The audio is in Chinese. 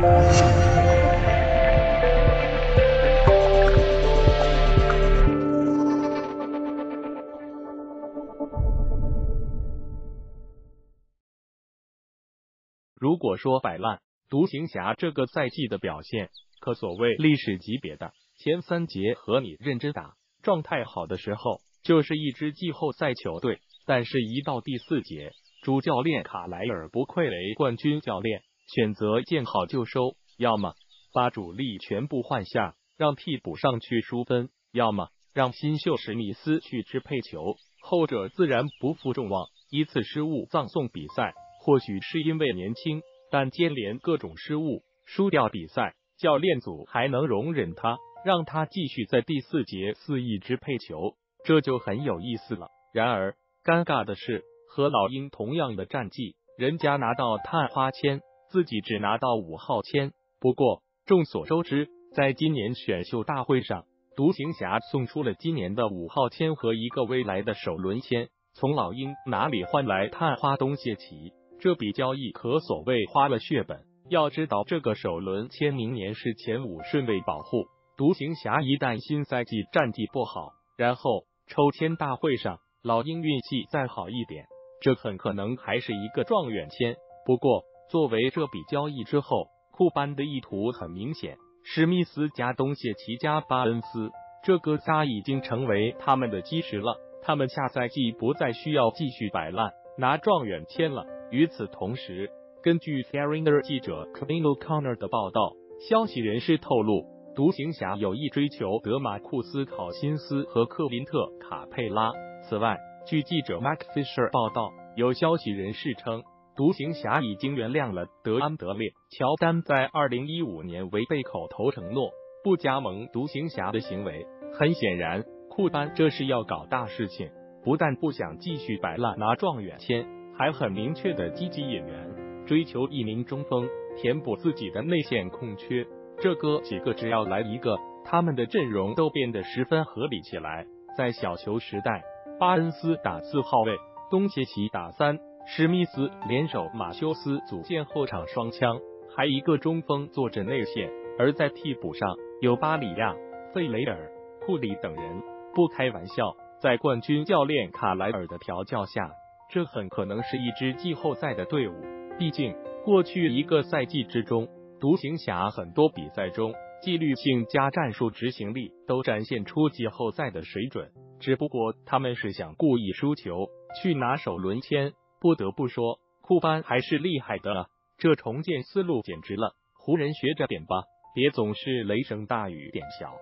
如果说摆烂，独行侠这个赛季的表现可所谓历史级别的。前三节和你认真打，状态好的时候就是一支季后赛球队。但是，一到第四节，主教练卡莱尔不愧为冠军教练，选择见好就收，要么把主力全部换下，让替补上去输分；要么让新秀史密斯去支配球，后者自然不负众望，一次失误葬送比赛。或许是因为年轻，但接连各种失误输掉比赛，教练组还能容忍他，让他继续在第四节肆意支配球，这就很有意思了。然而，尴尬的是，和老鹰同样的战绩，人家拿到探花签，自己只拿到五号签。不过，众所周知，在今年选秀大会上，独行侠送出了今年的五号签和一个未来的首轮签，从老鹰哪里换来探花东契奇？这笔交易可所谓花了血本。要知道，这个首轮签明年是前五顺位保护。独行侠一旦新赛季战绩不好，然后抽签大会上老鹰运气再好一点，这很可能还是一个状元签。不过，作为这笔交易之后，库班的意图很明显：史密斯加东契奇加巴恩斯，这哥仨已经成为他们的基石了。他们下赛季不再需要继续摆烂拿状元签了。与此同时，根据 f a r i n g e r 记者 Kevin O'Connor 的报道，消息人士透露，独行侠有意追求德马库斯·考辛斯和克林特·卡佩拉。此外，据记者 Mike Fisher 报道，有消息人士称，独行侠已经原谅了德安德烈·乔丹在二零一五年违背口头承诺不加盟独行侠的行为。很显然，库班这是要搞大事情，不但不想继续摆烂拿状元签。还很明确的积极引援，追求一名中锋，填补自己的内线空缺。这哥几个只要来一个，他们的阵容都变得十分合理起来。在小球时代，巴恩斯打四号位，东契奇打三，史密斯联手马修斯组建后场双枪，还一个中锋坐镇内线。而在替补上有巴里亚、费雷尔、库里等人。不开玩笑，在冠军教练卡莱尔的调教下。这很可能是一支季后赛的队伍，毕竟过去一个赛季之中，独行侠很多比赛中纪律性加战术执行力都展现出季后赛的水准。只不过他们是想故意输球去拿首轮签。不得不说，库班还是厉害的，这重建思路简直了。湖人学着点吧，别总是雷声大雨点小。